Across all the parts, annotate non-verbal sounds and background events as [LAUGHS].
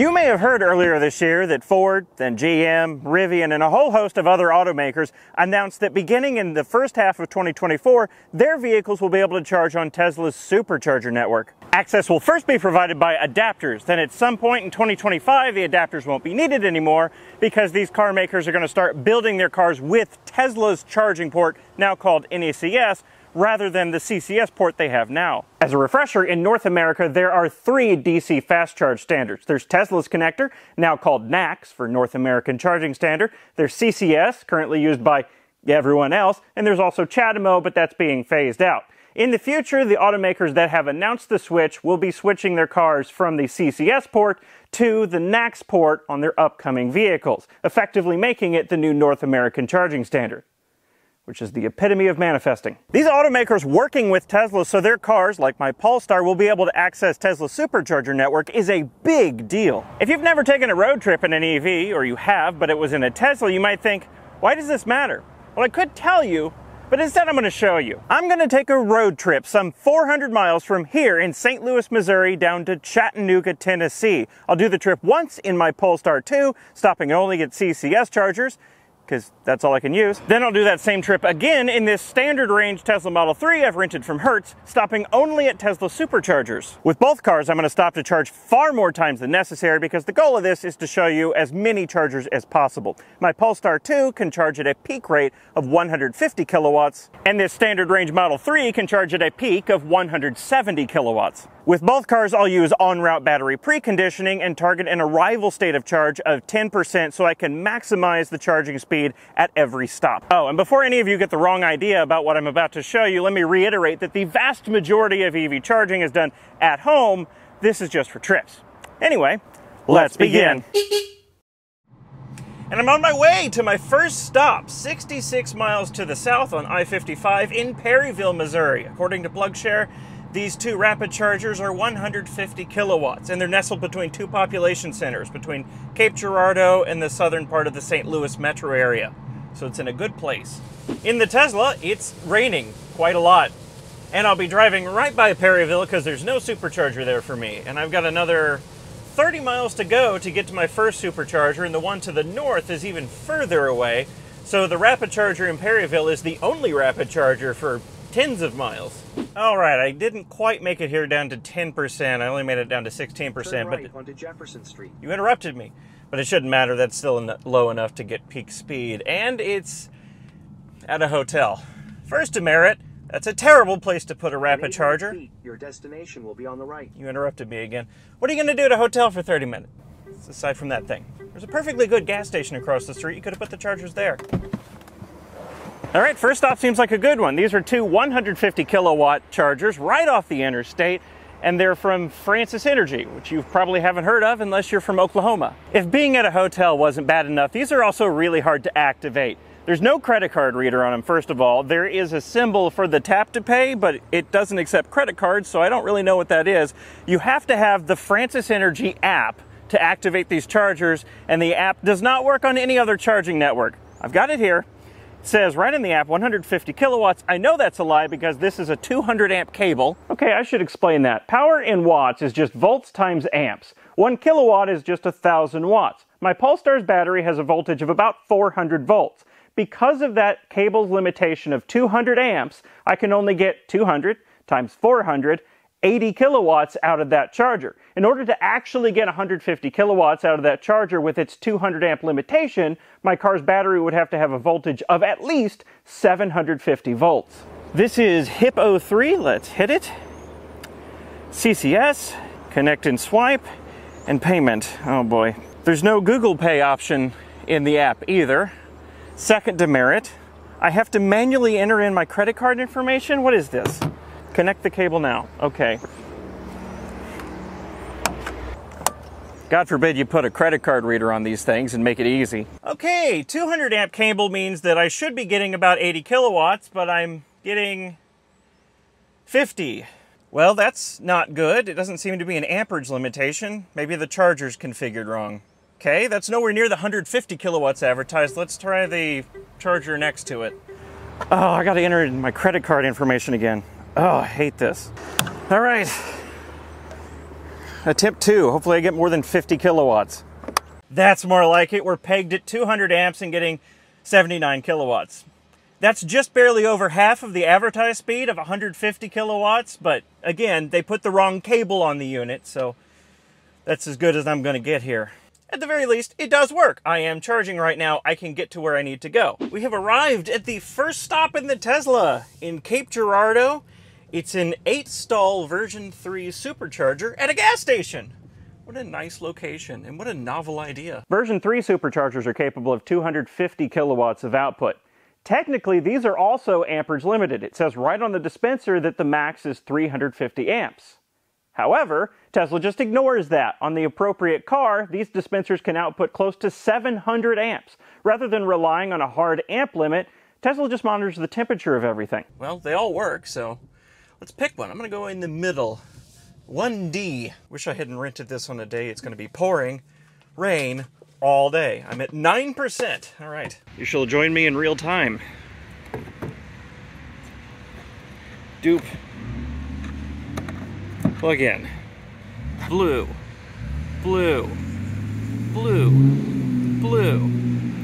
You may have heard earlier this year that Ford, then GM, Rivian, and a whole host of other automakers announced that beginning in the first half of 2024, their vehicles will be able to charge on Tesla's supercharger network. Access will first be provided by adapters. Then at some point in 2025, the adapters won't be needed anymore because these car makers are going to start building their cars with Tesla's charging port, now called NACS, rather than the CCS port they have now. As a refresher, in North America, there are three DC fast charge standards. There's Tesla's connector, now called NACS for North American Charging Standard. There's CCS, currently used by everyone else. And there's also CHAdeMO, but that's being phased out. In the future, the automakers that have announced the switch will be switching their cars from the CCS port to the NACS port on their upcoming vehicles, effectively making it the new North American charging standard which is the epitome of manifesting. These automakers working with Tesla so their cars, like my Polestar, will be able to access Tesla's supercharger network is a big deal. If you've never taken a road trip in an EV, or you have, but it was in a Tesla, you might think, why does this matter? Well, I could tell you, but instead I'm going to show you. I'm going to take a road trip some 400 miles from here in St. Louis, Missouri down to Chattanooga, Tennessee. I'll do the trip once in my Polestar 2, stopping only at CCS chargers, because that's all I can use. Then I'll do that same trip again in this standard range Tesla Model 3 I've rented from Hertz, stopping only at Tesla superchargers. With both cars, I'm going to stop to charge far more times than necessary because the goal of this is to show you as many chargers as possible. My Polestar 2 can charge at a peak rate of 150 kilowatts, and this standard range Model 3 can charge at a peak of 170 kilowatts. With both cars, I'll use on-route battery preconditioning and target an arrival state of charge of 10% so I can maximize the charging speed at every stop. Oh, and before any of you get the wrong idea about what I'm about to show you, let me reiterate that the vast majority of EV charging is done at home. This is just for trips. Anyway, let's, let's begin. begin. And I'm on my way to my first stop, 66 miles to the south on I-55 in Perryville, Missouri. According to PlugShare, these two rapid chargers are 150 kilowatts, and they're nestled between two population centers, between Cape Girardeau and the southern part of the St. Louis metro area. So it's in a good place. In the Tesla, it's raining quite a lot. And I'll be driving right by Perryville because there's no supercharger there for me. And I've got another 30 miles to go to get to my first supercharger, and the one to the north is even further away. So the rapid charger in Perryville is the only rapid charger for tens of miles. All right, I didn't quite make it here down to 10%. I only made it down to 16%. Turn right but onto Jefferson Street. You interrupted me. But it shouldn't matter. That's still low enough to get peak speed. And it's at a hotel. First Demerit. That's a terrible place to put a rapid charger. Feet, your destination will be on the right. You interrupted me again. What are you going to do at a hotel for 30 minutes? Aside from that thing. There's a perfectly good gas station across the street. You could have put the chargers there. All right, first off, seems like a good one. These are two 150 kilowatt chargers right off the interstate, and they're from Francis Energy, which you probably haven't heard of unless you're from Oklahoma. If being at a hotel wasn't bad enough, these are also really hard to activate. There's no credit card reader on them, first of all. There is a symbol for the tap to pay, but it doesn't accept credit cards, so I don't really know what that is. You have to have the Francis Energy app to activate these chargers, and the app does not work on any other charging network. I've got it here says right in the app 150 kilowatts. I know that's a lie because this is a 200 amp cable. Okay, I should explain that. Power in watts is just volts times amps. One kilowatt is just a thousand watts. My Polestar's battery has a voltage of about 400 volts. Because of that cable's limitation of 200 amps, I can only get 200 times 400 80 kilowatts out of that charger. In order to actually get 150 kilowatts out of that charger with its 200 amp limitation, my car's battery would have to have a voltage of at least 750 volts. This is HIP03, let's hit it. CCS, connect and swipe, and payment. Oh boy. There's no Google Pay option in the app either. Second demerit, I have to manually enter in my credit card information. What is this? Connect the cable now. Okay. God forbid you put a credit card reader on these things and make it easy. Okay, 200 amp cable means that I should be getting about 80 kilowatts, but I'm getting 50. Well, that's not good. It doesn't seem to be an amperage limitation. Maybe the charger's configured wrong. Okay, that's nowhere near the 150 kilowatts advertised. Let's try the charger next to it. Oh, I gotta enter in my credit card information again. Oh, I hate this. All right. attempt two. Hopefully I get more than 50 kilowatts. That's more like it. We're pegged at 200 amps and getting 79 kilowatts. That's just barely over half of the advertised speed of 150 kilowatts, but again, they put the wrong cable on the unit, so that's as good as I'm going to get here. At the very least, it does work. I am charging right now. I can get to where I need to go. We have arrived at the first stop in the Tesla in Cape Girardeau. It's an 8-stall version 3 supercharger at a gas station. What a nice location and what a novel idea. Version 3 superchargers are capable of 250 kilowatts of output. Technically, these are also amperage limited. It says right on the dispenser that the max is 350 amps. However, Tesla just ignores that. On the appropriate car, these dispensers can output close to 700 amps. Rather than relying on a hard amp limit, Tesla just monitors the temperature of everything. Well, they all work, so let's pick one. I'm to go in the middle. 1D. Wish I hadn't rented this on a day it's to be pouring rain all day. I'm at 9%. All right. You shall join me in real time. Dupe. Plug in. Blue. Blue. Blue. Blue.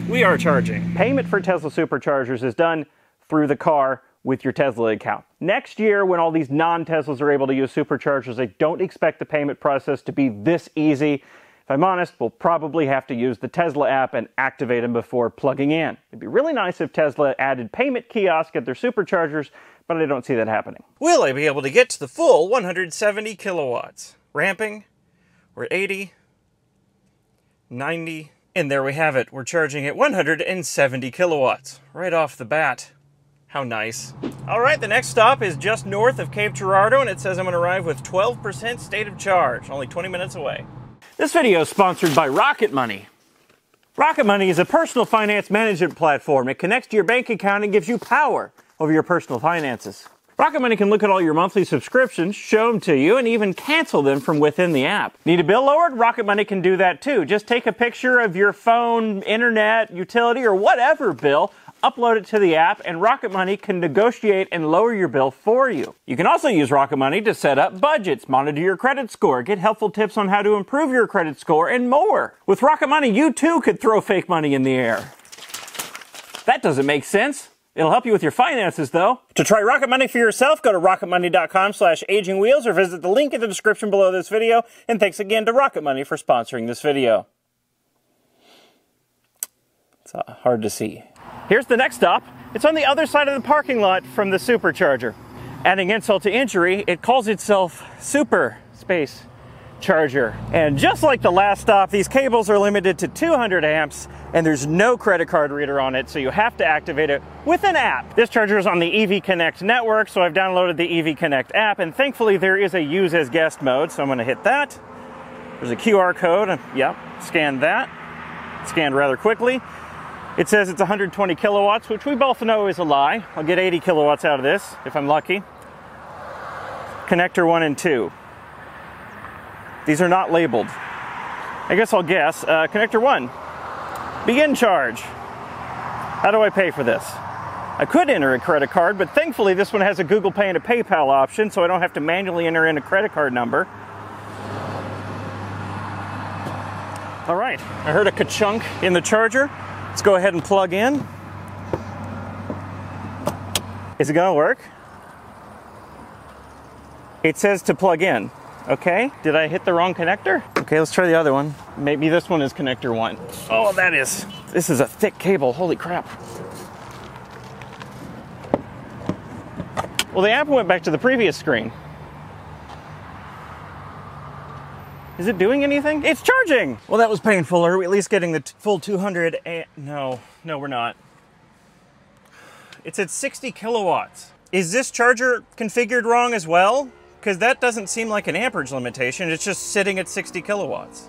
We are charging. Payment for Tesla superchargers is done through the car with your Tesla account. Next year, when all these non-Teslas are able to use superchargers, I don't expect the payment process to be this easy. If I'm honest, we'll probably have to use the Tesla app and activate them before plugging in. It'd be really nice if Tesla added payment kiosk at their superchargers, but I don't see that happening. Will I be able to get to the full 170 kilowatts? Ramping, we're 80, 90, and there we have it. We're charging at 170 kilowatts right off the bat. How nice. All right, the next stop is just north of Cape Girardeau, and it says I'm going to arrive with 12% state of charge, only 20 minutes away. This video is sponsored by Rocket Money. Rocket Money is a personal finance management platform. It connects to your bank account and gives you power over your personal finances. Rocket Money can look at all your monthly subscriptions, show them to you, and even cancel them from within the app. Need a bill lowered? Rocket Money can do that too. Just take a picture of your phone, internet, utility, or whatever bill, upload it to the app, and Rocket Money can negotiate and lower your bill for you. You can also use Rocket Money to set up budgets, monitor your credit score, get helpful tips on how to improve your credit score, and more. With Rocket Money, you too could throw fake money in the air. That doesn't make sense. It'll help you with your finances, though. To try Rocket Money for yourself, go to rocketmoney.com slash agingwheels or visit the link in the description below this video. And thanks again to Rocket Money for sponsoring this video. It's uh, hard to see. Here's the next stop. It's on the other side of the parking lot from the supercharger. Adding insult to injury, it calls itself Super Space Charger. And just like the last stop, these cables are limited to 200 amps and there's no credit card reader on it, so you have to activate it with an app. This charger is on the EV Connect network, so I've downloaded the EV Connect app, and thankfully there is a use as guest mode, so I'm gonna hit that. There's a QR code, and yep, scan that. Scanned rather quickly. It says it's 120 kilowatts, which we both know is a lie. I'll get 80 kilowatts out of this if I'm lucky. Connector 1 and 2. These are not labeled. I guess I'll guess. Uh, connector 1. Begin charge. How do I pay for this? I could enter a credit card, but thankfully this one has a Google Pay and a PayPal option, so I don't have to manually enter in a credit card number. All right, I heard a ka-chunk in the charger. Let's go ahead and plug in. Is it gonna work? It says to plug in. Okay, did I hit the wrong connector? Okay, let's try the other one. Maybe this one is connector one. Oh, that is. This is a thick cable, holy crap. Well, the app went back to the previous screen. Is it doing anything? It's charging! Well, that was painful. Are we at least getting the full 200? no, no, we're not. It's at 60 kilowatts. Is this charger configured wrong as well? Because that doesn't seem like an amperage limitation. It's just sitting at 60 kilowatts.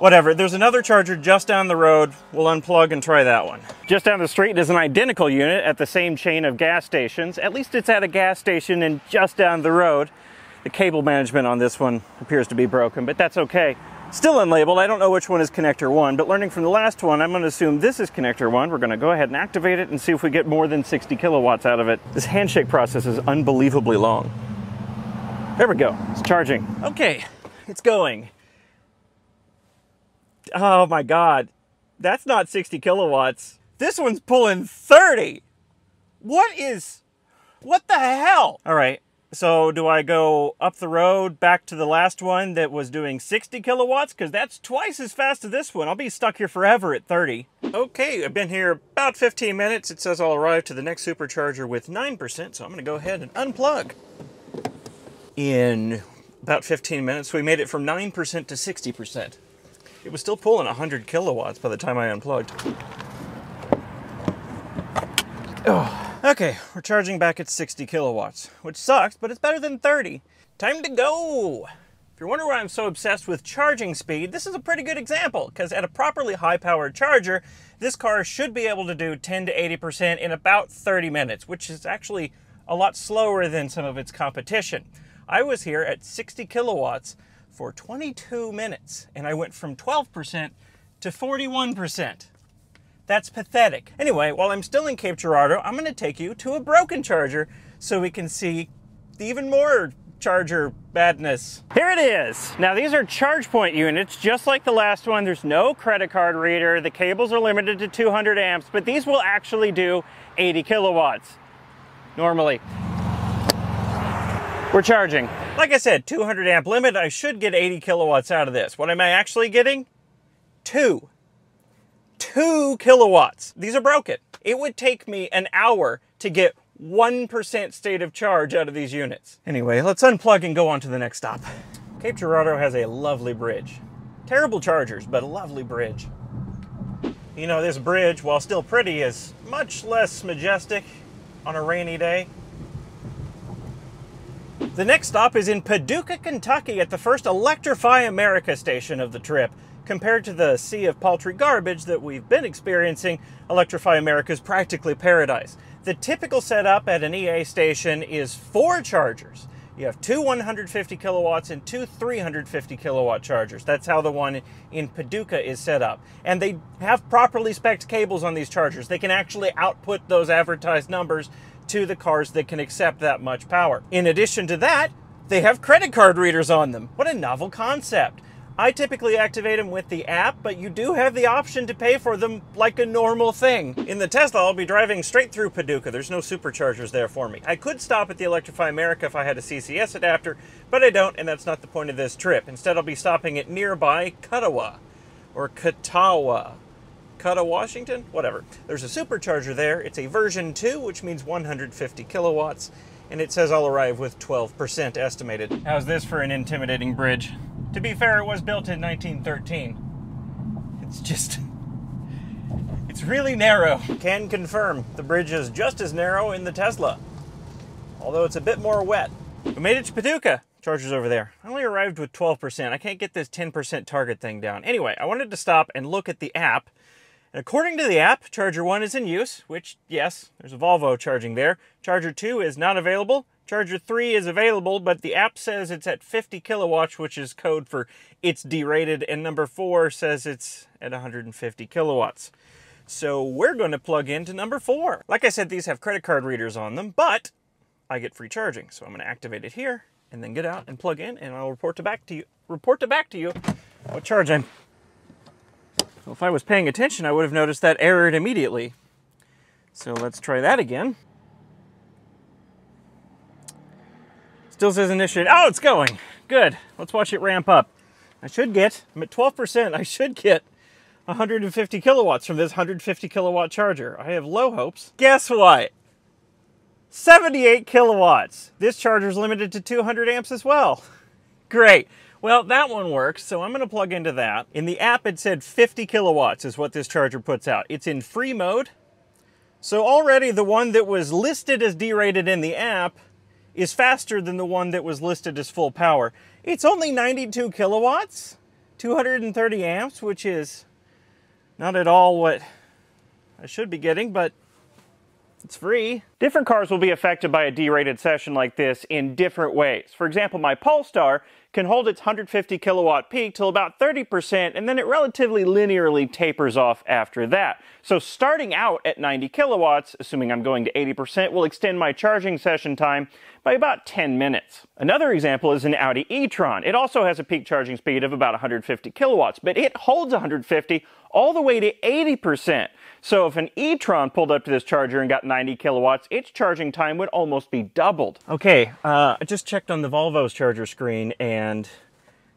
Whatever, there's another charger just down the road. We'll unplug and try that one. Just down the street is an identical unit at the same chain of gas stations. At least it's at a gas station and just down the road. The cable management on this one appears to be broken, but that's okay. Still unlabeled, I don't know which one is connector one, but learning from the last one, I'm gonna assume this is connector one. We're gonna go ahead and activate it and see if we get more than 60 kilowatts out of it. This handshake process is unbelievably long. There we go, it's charging. Okay, it's going. Oh my god. That's not 60 kilowatts. This one's pulling 30. What is. What the hell? All right. So do I go up the road back to the last one that was doing 60 kilowatts? Because that's twice as fast as this one. I'll be stuck here forever at 30. Okay, I've been here about 15 minutes. It says I'll arrive to the next supercharger with 9%, so I'm going to go ahead and unplug. In about 15 minutes, we made it from 9% to 60%. It was still pulling 100 kilowatts by the time I unplugged. Oh. Okay, we're charging back at 60 kilowatts, which sucks, but it's better than 30. Time to go! If you're wondering why I'm so obsessed with charging speed, this is a pretty good example, because at a properly high-powered charger, this car should be able to do 10 to 80% in about 30 minutes, which is actually a lot slower than some of its competition. I was here at 60 kilowatts for 22 minutes, and I went from 12% to 41%. That's pathetic. Anyway, while I'm still in Cape Girardeau, I'm going to take you to a broken charger so we can see even more charger badness. Here it is. Now these are ChargePoint units, just like the last one. There's no credit card reader. The cables are limited to 200 amps, but these will actually do 80 kilowatts normally. We're charging. Like I said, 200 amp limit. I should get 80 kilowatts out of this. What am I actually getting? Two two kilowatts. These are broken. It would take me an hour to get 1% state of charge out of these units. Anyway, let's unplug and go on to the next stop. Cape Girardeau has a lovely bridge. Terrible chargers, but a lovely bridge. You know, this bridge, while still pretty, is much less majestic on a rainy day. The next stop is in Paducah, Kentucky at the first Electrify America station of the trip. Compared to the sea of paltry garbage that we've been experiencing, Electrify America is practically paradise. The typical setup at an EA station is four chargers. You have two 150 kilowatts and two 350 kilowatt chargers. That's how the one in Paducah is set up. And they have properly spec'd cables on these chargers. They can actually output those advertised numbers to the cars that can accept that much power. In addition to that, they have credit card readers on them. What a novel concept. I typically activate them with the app, but you do have the option to pay for them like a normal thing. In the Tesla, I'll be driving straight through Paducah. There's no superchargers there for me. I could stop at the Electrify America if I had a CCS adapter, but I don't, and that's not the point of this trip. Instead, I'll be stopping at nearby Kuttawa, or Katawa. Cutta, Washington? Whatever. There's a supercharger there. It's a version 2, which means 150 kilowatts, and it says I'll arrive with 12% estimated. How's this for an intimidating bridge? To be fair, it was built in 1913. It's just. It's really narrow. Can confirm the bridge is just as narrow in the Tesla, although it's a bit more wet. We made it to Paducah. Chargers over there. I only arrived with 12%. I can't get this 10% target thing down. Anyway, I wanted to stop and look at the app. And according to the app, Charger 1 is in use, which, yes, there's a Volvo charging there. Charger 2 is not available. Charger 3 is available, but the app says it's at 50 kilowatts, which is code for it's derated, and number 4 says it's at 150 kilowatts. So we're going to plug into number 4. Like I said, these have credit card readers on them, but I get free charging. So I'm going to activate it here and then get out and plug in, and I'll report to back to you. Report to back to you what charge I'm. So if I was paying attention, I would have noticed that errored immediately. So let's try that again. Still says initiated. Oh, it's going. Good. Let's watch it ramp up. I should get, I'm at 12%, I should get 150 kilowatts from this 150 kilowatt charger. I have low hopes. Guess what? 78 kilowatts. This charger is limited to 200 amps as well. [LAUGHS] Great. Well, that one works, so I'm going to plug into that. In the app, it said 50 kilowatts is what this charger puts out. It's in free mode. So already the one that was listed as derated in the app is faster than the one that was listed as full power. It's only 92 kilowatts, 230 amps, which is not at all what I should be getting, but it's free. Different cars will be affected by a derated session like this in different ways. For example, my Polestar can hold its 150 kilowatt peak till about 30% and then it relatively linearly tapers off after that. So starting out at 90 kilowatts, assuming I'm going to 80%, will extend my charging session time by about 10 minutes. Another example is an Audi e-tron. It also has a peak charging speed of about 150 kilowatts, but it holds 150 all the way to 80%. So if an e-tron pulled up to this charger and got 90 kilowatts, its charging time would almost be doubled. Okay, uh, I just checked on the Volvo's charger screen and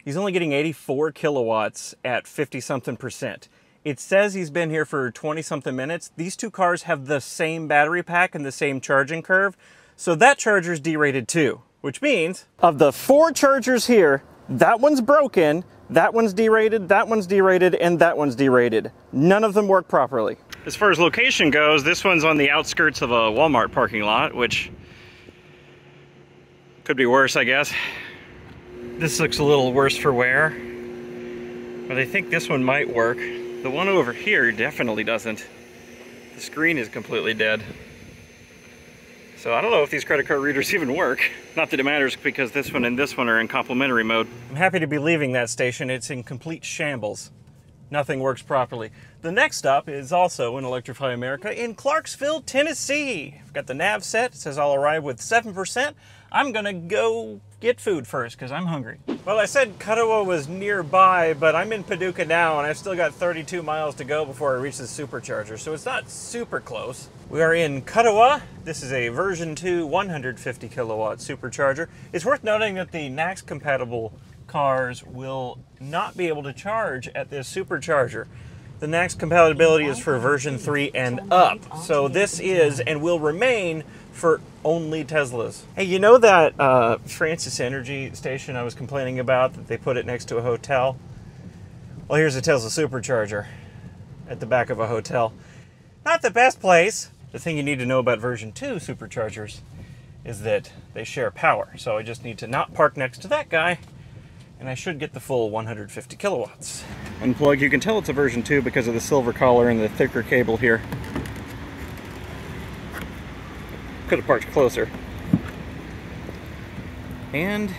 he's only getting 84 kilowatts at 50 something percent. It says he's been here for 20 something minutes. These two cars have the same battery pack and the same charging curve. So that charger's derated too, which means of the four chargers here, that one's broken, that one's derated, that one's derated, and that one's derated. None of them work properly. As far as location goes, this one's on the outskirts of a Walmart parking lot, which could be worse, I guess. This looks a little worse for wear, but I think this one might work. The one over here definitely doesn't. The screen is completely dead. So I don't know if these credit card readers [LAUGHS] even work. Not that it matters because this one and this one are in complementary mode. I'm happy to be leaving that station. It's in complete shambles nothing works properly. The next stop is also in Electrify America in Clarksville, Tennessee. I've got the nav set, it says I'll arrive with 7%. I'm gonna go get food first because I'm hungry. Well, I said Kuttawa was nearby, but I'm in Paducah now and I've still got 32 miles to go before I reach the supercharger, so it's not super close. We are in Kuttawa. This is a version 2 150 kilowatt supercharger. It's worth noting that the NACS compatible cars will not be able to charge at this supercharger. The next compatibility is for version 3 and up. So this is and will remain for only Teslas. Hey, you know that uh, Francis Energy station I was complaining about that they put it next to a hotel? Well, here's a Tesla supercharger at the back of a hotel. Not the best place. The thing you need to know about version 2 superchargers is that they share power. So I just need to not park next to that guy and I should get the full 150 kilowatts. Unplug, you can tell it's a version 2 because of the silver collar and the thicker cable here. Could have parked closer. And...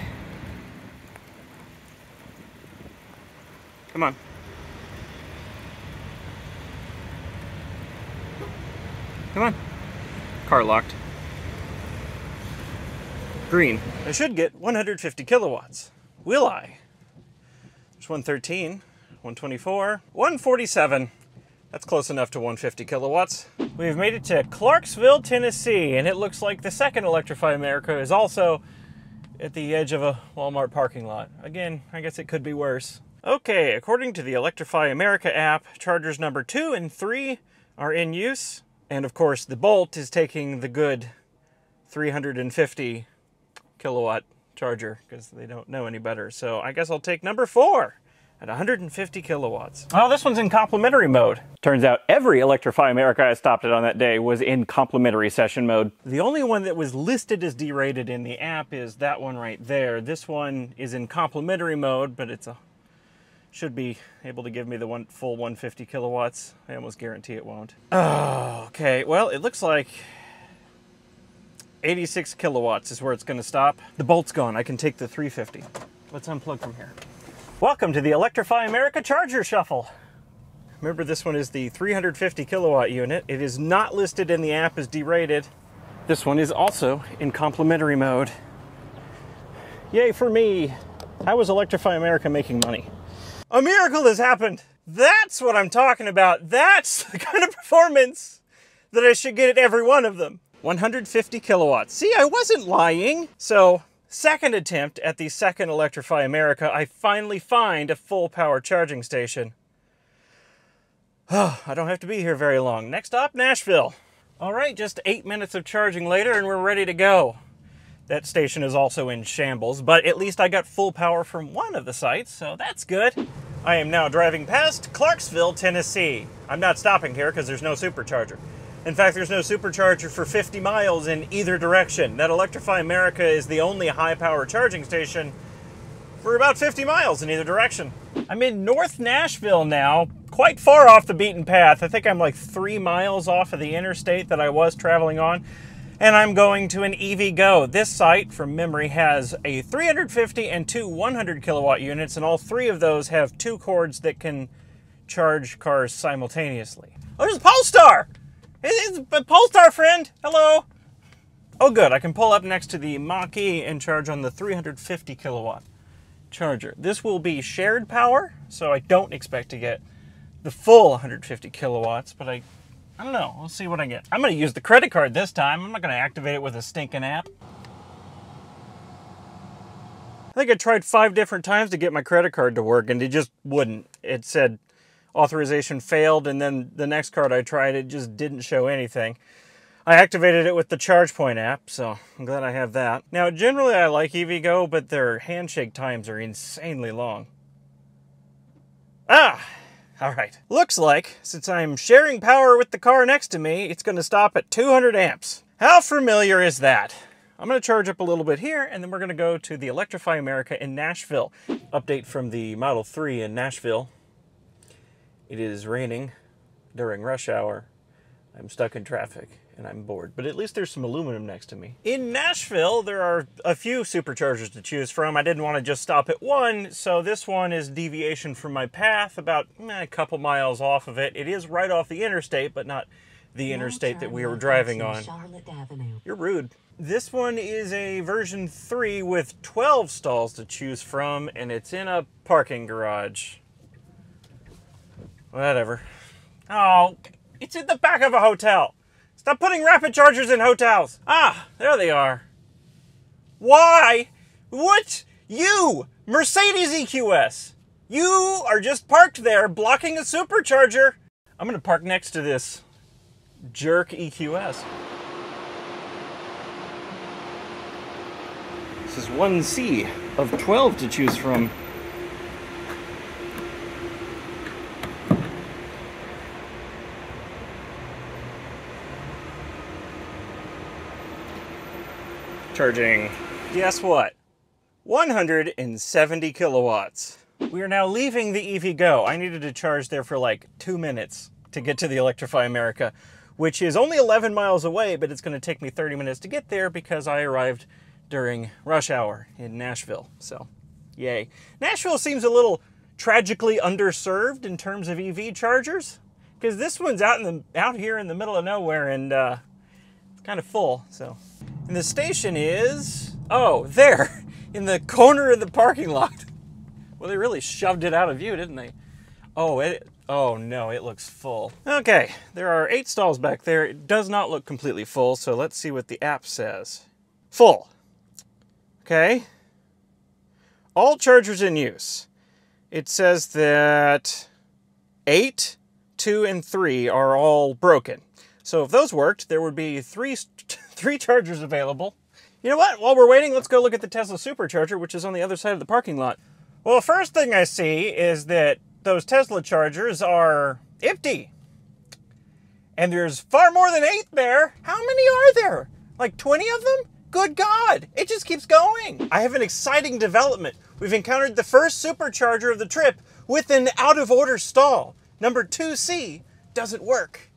Come on. Come on. Car locked. Green. I should get 150 kilowatts. Will I? There's 113, 124, 147. That's close enough to 150 kilowatts. We've made it to Clarksville, Tennessee, and it looks like the second Electrify America is also at the edge of a Walmart parking lot. Again, I guess it could be worse. Okay, according to the Electrify America app, chargers number two and three are in use. And of course, the Bolt is taking the good 350 kilowatt charger because they don't know any better. So I guess I'll take number four at 150 kilowatts. Oh, this one's in complimentary mode. Turns out every Electrify America I stopped at on that day was in complimentary session mode. The only one that was listed as derated in the app is that one right there. This one is in complimentary mode, but it's a should be able to give me the one full 150 kilowatts. I almost guarantee it won't. Oh, [SIGHS] okay. Well, it looks like 86 kilowatts is where it's going to stop. The bolt's gone. I can take the 350. Let's unplug from here. Welcome to the Electrify America Charger Shuffle. Remember, this one is the 350 kilowatt unit. It is not listed in the app as derated. This one is also in complementary mode. Yay for me! How was Electrify America making money? A miracle has happened! That's what I'm talking about. That's [LAUGHS] the kind of performance that I should get at every one of them. 150 kilowatts. See, I wasn't lying. So, second attempt at the second Electrify America, I finally find a full power charging station. Oh, [SIGHS] I don't have to be here very long. Next stop, Nashville. All right, just eight minutes of charging later and we're ready to go. That station is also in shambles, but at least I got full power from one of the sites, so that's good. I am now driving past Clarksville, Tennessee. I'm not stopping here because there's no supercharger. In fact, there's no supercharger for 50 miles in either direction. That Electrify America is the only high power charging station for about 50 miles in either direction. I'm in North Nashville now, quite far off the beaten path. I think I'm like three miles off of the interstate that I was traveling on. and I'm going to an EVgo. This site, from memory, has a 350 and two 100 kilowatt units, and all three of those have two cords that can charge cars simultaneously. Oh, there's a Polestar! It's a Polestar friend! Hello! Oh, good. I can pull up next to the Mach-E and charge on the 350 kilowatt charger. This will be shared power, so I don't expect to get the full 150 kilowatts, but I I don't know. We'll see what I get. I'm going to use the credit card this time. I'm not going to activate it with a stinking app. I think I tried five different times to get my credit card to work and it just wouldn't. It said authorization failed and then the next card I tried it just didn't show anything. I activated it with the ChargePoint app, so I'm glad I have that. Now, generally I like EVgo, but their handshake times are insanely long. Ah, all right. Looks like, since I'm sharing power with the car next to me, it's going to stop at 200 amps. How familiar is that? I'm going to charge up a little bit here, and then we're going to go to the Electrify America in Nashville. Update from the Model 3 in Nashville. It is raining during rush hour. I'm stuck in traffic and I'm bored. But at least there's some aluminum next to me. In Nashville, there are a few superchargers to choose from. I didn't want to just stop at one, so this one is deviation from my path, about eh, a couple miles off of it. It is right off the interstate, but not the interstate that we were driving on. You're rude. This one is a version 3 with 12 stalls to choose from, and it's in a parking garage. Whatever. Oh, it's in the back of a hotel. Stop putting rapid chargers in hotels. Ah, there they are. Why? What? You, Mercedes EQS. You are just parked there blocking a supercharger. I'm going to park next to this jerk EQS. This is 1C of 12 to choose from. Charging, guess what? 170 kilowatts. We are now leaving the EVgo. I needed to charge there for like two minutes to get to the Electrify America, which is only 11 miles away, but it's going to take me 30 minutes to get there because I arrived during rush hour in Nashville. So, yay. Nashville seems a little tragically underserved in terms of EV chargers because this one's out in the out here in the middle of nowhere and uh, it's kind of full. So and the station is, oh, there, [LAUGHS] in the corner of the parking lot. Well, they really shoved it out of view, didn't they? Oh, it, oh no, it looks full. Okay, there are eight stalls back there. It does not look completely full, so let's see what the app says. Full. Okay. All chargers in use. It says that eight, two, and three are all broken. So if those worked, there would be three three chargers available. You know what? While we're waiting, let's go look at the Tesla supercharger, which is on the other side of the parking lot. Well, first thing I see is that those Tesla chargers are empty. And there's far more than eight there. How many are there? Like 20 of them? Good God, it just keeps going. I have an exciting development. We've encountered the first supercharger of the trip with an out of order stall. Number 2C doesn't work.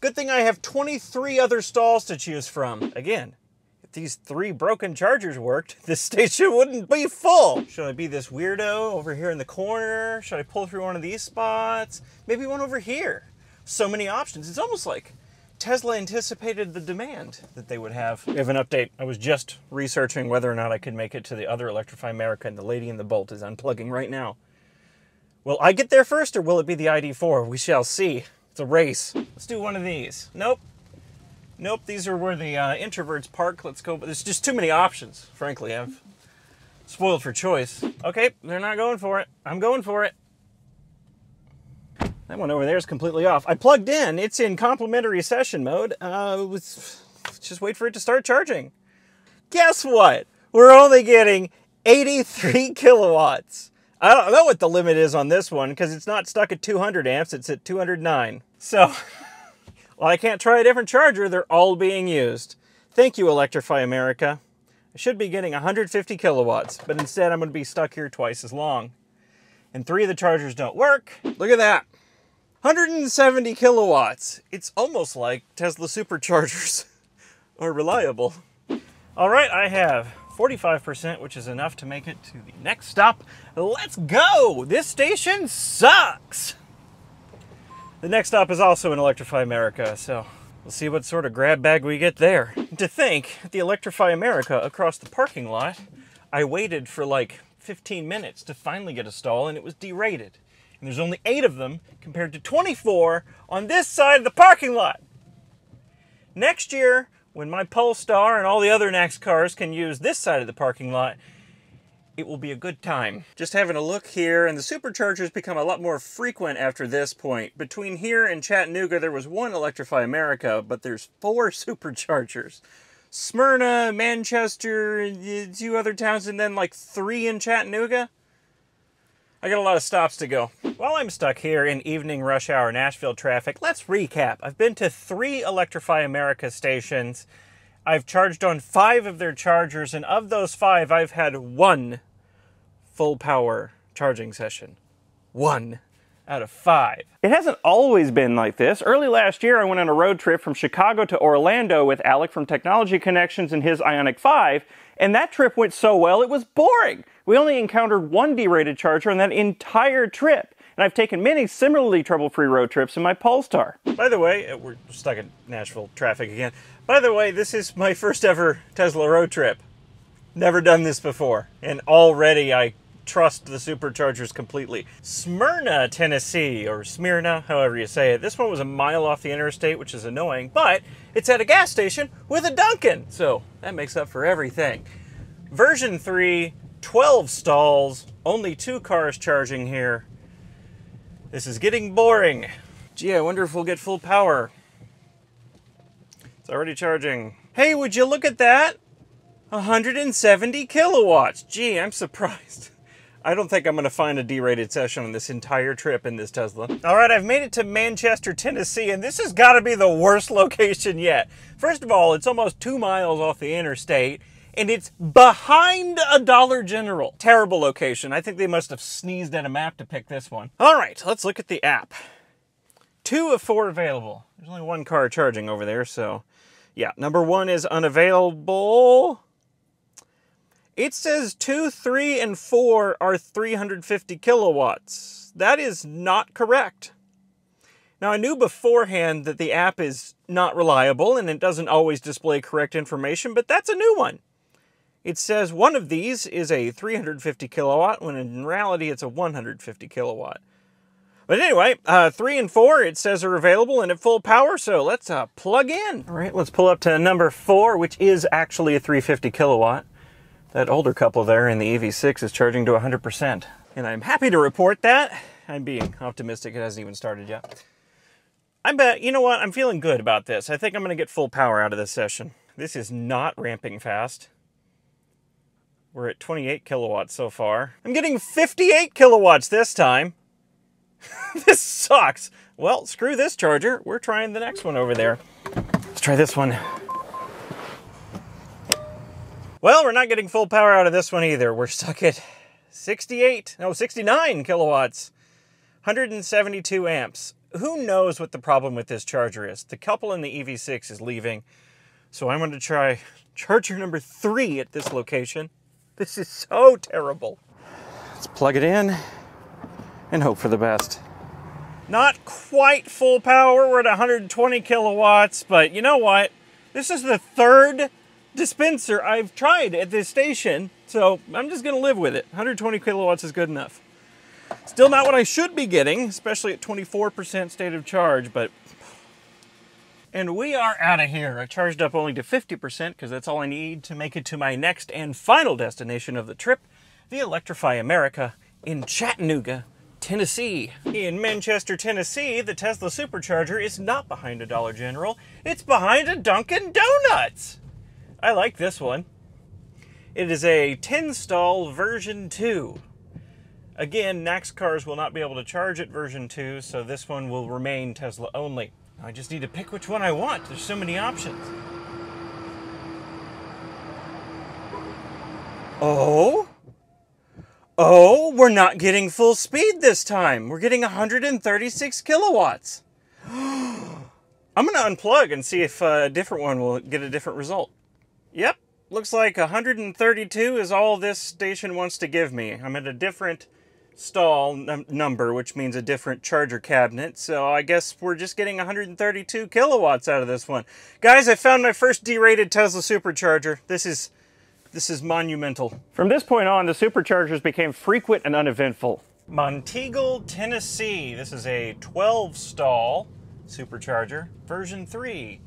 Good thing I have 23 other stalls to choose from. Again, if these three broken chargers worked, [LAUGHS] this station wouldn't be full. Should I be this weirdo over here in the corner? Should I pull through one of these spots? Maybe one over here. So many options. It's almost like Tesla anticipated the demand that they would have. We have an update. I was just researching whether or not I could make it to the other Electrify America, and the lady in the Bolt is unplugging right now. Will I get there first, or will it be the ID4? We shall see. It's a race. Let's do one of these. Nope. Nope, these are where the uh, introverts park. Let's go. But there's just too many options, frankly. I've spoiled for choice. Okay, they're not going for it. I'm going for it. That one over there is completely off. I plugged in. It's in complimentary session mode. Uh, let's just wait for it to start charging. Guess what? We're only getting 83 [LAUGHS] kilowatts. I don't know what the limit is on this one because it's not stuck at 200 amps, it's at 209. So, [LAUGHS] well, I can't try a different charger, they're all being used. Thank you, Electrify America. I should be getting 150 kilowatts, but instead I'm going to be stuck here twice as long. And three of the chargers don't work. Look at that. 170 kilowatts. It's almost like Tesla superchargers. [LAUGHS] are reliable. All right, I have 45%, which is enough to make it to the next stop. Let's go! This station sucks! The next stop is also in Electrify America, so we'll see what sort of grab bag we get there. To think, at the Electrify America across the parking lot, I waited for like 15 minutes to finally get a stall and it was derated. And there's only eight of them compared to 24 on this side of the parking lot. Next year, when my Polestar and all the other NACS cars can use this side of the parking lot, it will be a good time. Just having a look here, and the superchargers become a lot more frequent after this point. Between here and Chattanooga, there was one Electrify America, but there's four [LAUGHS] superchargers. Smyrna, Manchester, two other towns, and then like three in Chattanooga. I got a lot of stops to go. While I'm stuck here in evening rush hour Nashville traffic, let's recap. I've been to three Electrify America stations. I've charged on five of their chargers, and of those five, I've had one full power charging session. One out of five. It hasn't always been like this. Early last year, I went on a road trip from Chicago to Orlando with Alec from Technology Connections and his Ioniq 5, and that trip went so well it was boring. We only encountered one derated charger on that entire trip. And I've taken many similarly trouble-free road trips in my Polestar. By the way, uh, we're stuck in Nashville traffic again. By the way, this is my first ever Tesla road trip. Never done this before. And already I trust the superchargers completely. Smyrna, Tennessee, or Smyrna, however you say it. This one was a mile off the interstate, which is annoying, but it's at a gas station with a Dunkin', so that makes up for everything. Version 3, 12 stalls, only two cars charging here. This is getting boring. Gee, I wonder if we'll get full power. It's already charging. Hey, would you look at that? 170 kilowatts. Gee, I'm surprised. I don't think I'm going to find a derated session on this entire trip in this Tesla. All right, I've made it to Manchester, Tennessee, and this has got to be the worst [LAUGHS] location yet. First of all, it's almost two miles off the interstate, and it's behind a Dollar General. Terrible location. I think they must have sneezed at a map to pick this one. All right, let's look at the app. Two of four available. There's only one car charging over there, so yeah. Number one is unavailable. It says 2, 3, and 4 are 350 kilowatts. That is not correct. Now, I knew beforehand that the app is not reliable and it doesn't always display correct information, but that's a new one. It says one of these is a 350 kilowatt, when in reality it's a 150 kilowatt. But anyway, uh, 3 and 4 it says are available and at full power, so let's uh, plug in. All right, let's pull up to number 4, which is actually a 350 kilowatt. That older couple there in the EV6 is charging to 100%. And I'm happy to report that. I'm being optimistic, it hasn't even started yet. I bet, you know what, I'm feeling good about this. I think I'm going to get full power out of this session. This is not ramping fast. We're at 28 kilowatts so far. I'm getting 58 kilowatts this time. [LAUGHS] this sucks. Well, screw this charger. We're trying the next one over there. Let's try this one. Well, we're not getting full power out of this one either. We're stuck at 68, no, 69 kilowatts, 172 amps. Who knows what the problem with this charger is? The couple in the EV6 is leaving, so I'm going to try charger number three at this location. This is so terrible. Let's plug it in and hope for the best. Not quite full power, we're at 120 kilowatts, but you know what? This is the third dispenser I've tried at this station, so I'm just gonna live with it. 120 kilowatts is good enough. Still not what I should be getting, especially at 24% state of charge, but... And we are out of here. I charged up only to 50% because that's all I need to make it to my next and final destination of the trip, the Electrify America in Chattanooga, Tennessee. In Manchester, Tennessee, the Tesla Supercharger is not behind a Dollar General, it's behind a Dunkin' Donuts. I like this one. It is a 10 stall version 2. Again, NACS cars will not be able to charge at version 2, so this one will remain Tesla only. I just need to pick which one I want. There's so many options. Oh? Oh, we're not getting full speed this time. We're getting 136 kilowatts. [GASPS] I'm going to unplug and see if uh, a different one will get a different result. Yep, looks like 132 is all this station wants to give me. I'm at a different stall num- number, which means a different charger cabinet. So I guess we're just getting 132 kilowatts out of this one. Guys, I found my first derated Tesla supercharger. This is this is monumental. From this point on, the superchargers became frequent and uneventful. Monteagle, Tennessee. This is a 12 stall supercharger, version 3.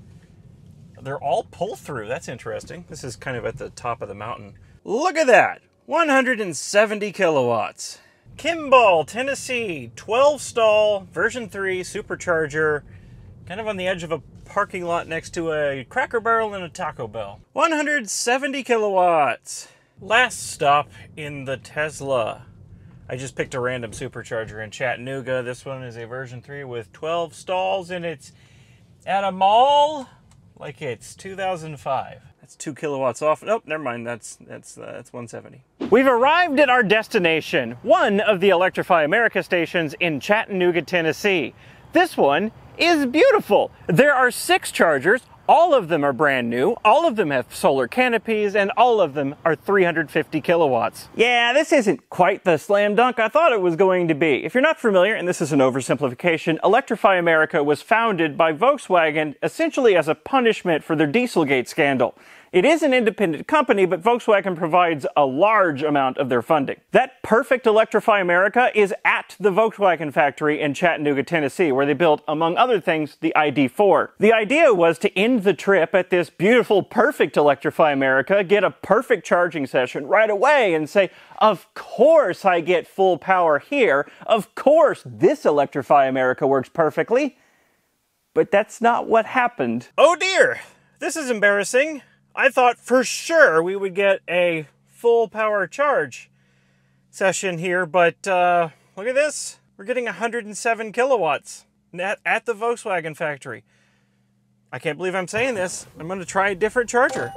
They're all pull through. That's interesting. This is kind of at the top of the mountain. Look at that 170 kilowatts. Kimball, Tennessee, 12 stall, version 3 supercharger, kind of on the edge of a parking lot next to a Cracker Barrel and a Taco Bell. 170 kilowatts. Last stop in the Tesla. I just picked a random supercharger in Chattanooga. This one is a version 3 with 12 stalls and it's at a mall like it's 2005. That's two kilowatts off. Nope, never mind. That's that's uh, that's 170. We've arrived at our destination, one of the Electrify America stations in Chattanooga, Tennessee. This one is beautiful. There are six chargers. All of them are brand new. All of them have solar canopies, and all of them are 350 kilowatts. Yeah, this isn't quite the slam dunk I thought it was going to be. If you're not familiar, and this is an oversimplification, Electrify America was founded by Volkswagen essentially as a punishment for their Dieselgate scandal. It is an independent company, but Volkswagen provides a large amount of their funding. That perfect Electrify America is at the Volkswagen factory in Chattanooga, Tennessee, where they built, among other things, the ID4. The idea was to end the trip at this beautiful, perfect Electrify America, get a perfect charging session right away, and say, of course I get full power here. Of course this Electrify America works perfectly. But that's not what happened. Oh dear! This is embarrassing. I thought for sure we would get a full power charge session here, but uh, look at this. We're getting 107 kilowatts at, at the Volkswagen factory. I can't believe I'm saying this. I'm going to try a different charger.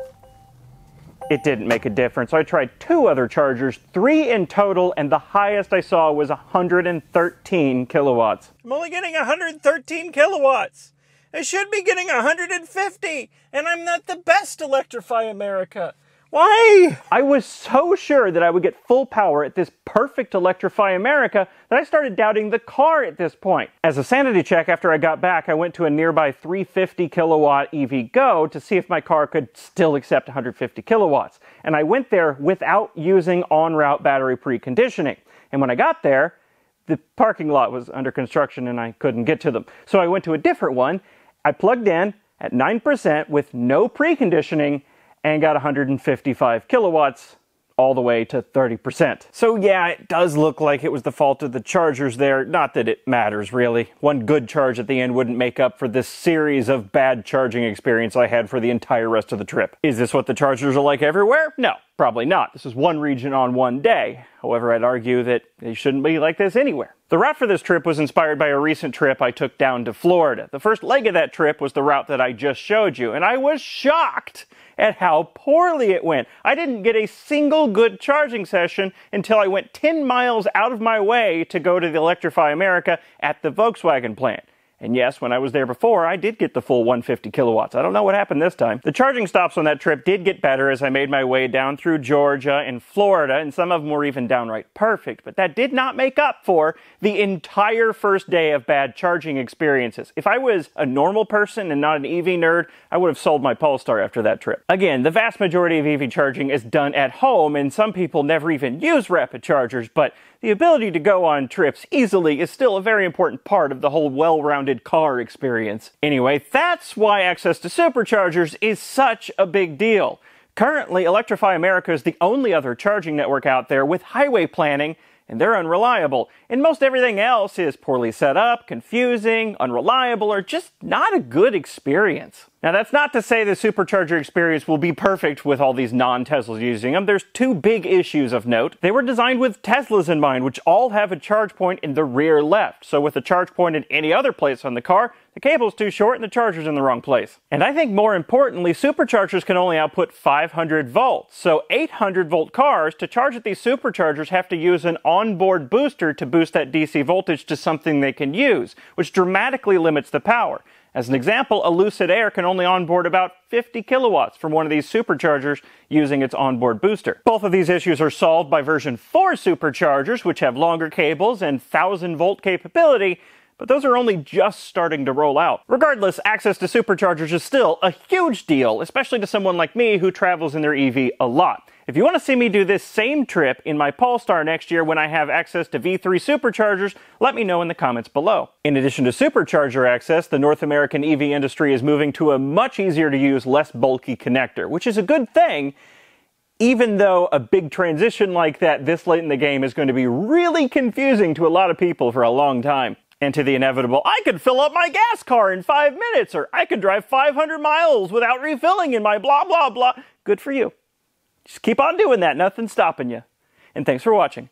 It didn't make a difference. I tried two other chargers, three in total, and the highest I saw was 113 kilowatts. I'm only getting 113 kilowatts. I should be getting 150, and I'm not the best Electrify America. Why? I was so sure that I would get full power at this perfect Electrify America that I started doubting the car at this point. As a sanity check after I got back, I went to a nearby 350 kilowatt EVgo to see if my car could still accept 150 kilowatts. And I went there without using on route battery preconditioning. And when I got there, the parking lot was under construction and I couldn't get to them. So I went to a different one I plugged in at 9% with no preconditioning and got 155 kilowatts all the way to 30%. So yeah, it does look like it was the fault of the chargers there. Not that it matters really. One good charge at the end wouldn't make up for this series of bad charging experience I had for the entire rest of the trip. Is this what the chargers are like everywhere? No, probably not. This is one region on one day. However, I'd argue that they shouldn't be like this anywhere. The route for this trip was inspired by a recent trip I took down to Florida. The first leg of that trip was the route that I just showed you, and I was shocked at how poorly it went. I didn't get a single good charging session until I went 10 miles out of my way to go to the Electrify America at the Volkswagen plant. And yes, when I was there before, I did get the full 150 kilowatts. I don't know what happened this time. The charging stops on that trip did get better as I made my way down through Georgia and Florida, and some of them were even downright perfect. But that did not make up for the entire first day of bad charging experiences. If I was a normal person and not an EV nerd, I would have sold my Polestar after that trip. Again, the vast majority of EV charging is done at home, and some people never even use rapid chargers, but the ability to go on trips easily is still a very important part of the whole well-rounded car experience. Anyway, that's why access to superchargers is such a big deal. Currently, Electrify America is the only other charging network out there with highway planning and they're unreliable. And most everything else is poorly set up, confusing, unreliable, or just not a good experience. Now, that's not to say the supercharger experience will be perfect with all these non Teslas using them. There's two big issues of note. They were designed with Teslas in mind, which all have a charge point in the rear left. So, with a charge point in any other place on the car, the cable's too short and the charger's in the wrong place. And I think more importantly, superchargers can only output 500 volts. So 800 volt cars, to charge at these superchargers, have to use an onboard booster to boost that DC voltage to something they can use, which dramatically limits the power. As an example, a Lucid Air can only onboard about 50 kilowatts from one of these superchargers using its onboard booster. Both of these issues are solved by version 4 superchargers, which have longer cables and 1000 volt capability, but those are only just starting to roll out. Regardless, access to superchargers is still a huge deal, especially to someone like me who travels in their EV a lot. If you want to see me do this same trip in my Polestar next year when I have access to V3 superchargers, let me know in the comments below. In addition to supercharger access, the North American EV industry is moving to a much easier to use, less bulky connector, which is a good thing even though a big transition like that this late in the game is going to be really confusing to a lot of people for a long time. And to the inevitable, I could fill up my gas car in five minutes, or I could drive 500 miles without refilling in my blah, blah, blah. Good for you. Just keep on doing that. Nothing's stopping you. And thanks for watching.